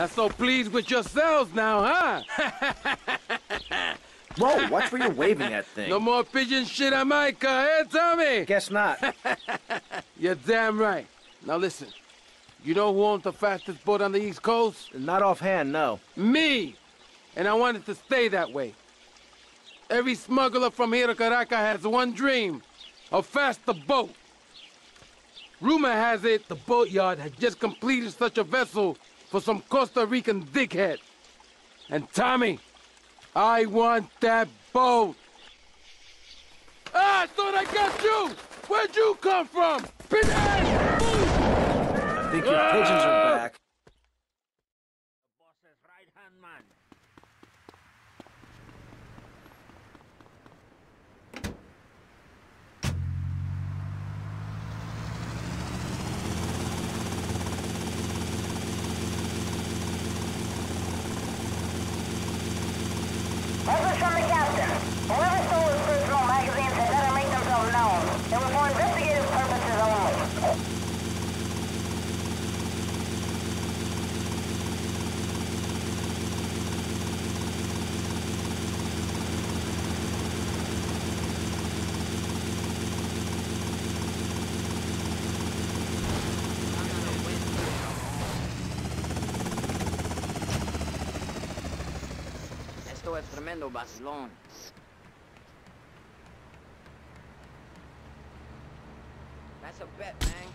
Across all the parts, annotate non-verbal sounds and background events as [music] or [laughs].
That's so pleased with yourselves now, huh? [laughs] Whoa, watch where you're waving that thing. no more pigeon shit on my car, eh, Tommy? Guess not. [laughs] You're damn right. Now listen, you know who owns the fastest boat on the East Coast? not offhand, no. Me! And I want it to stay that way. Every smuggler from here to Caracas has one dream. A faster boat. Rumor has it the boatyard has just completed such a vessel for some Costa Rican dickhead. And Tommy, I want that boat. Ah, I thought I got you! Where'd you come from? Pinhead! I think your pigeons are back. boss's right-hand man. tremendo vacilón. That's a bet, man.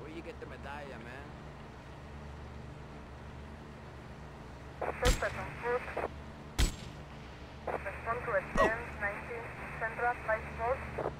Where you get the medalla, man? Respond to advance 19 Central, 5 4.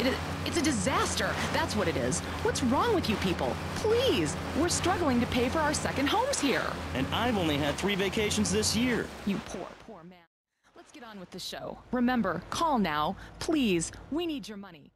It it's a disaster. That's what it is. What's wrong with you people? Please. We're struggling to pay for our second homes here. And I've only had three vacations this year. You poor, poor man. Let's get on with the show. Remember, call now. Please. We need your money.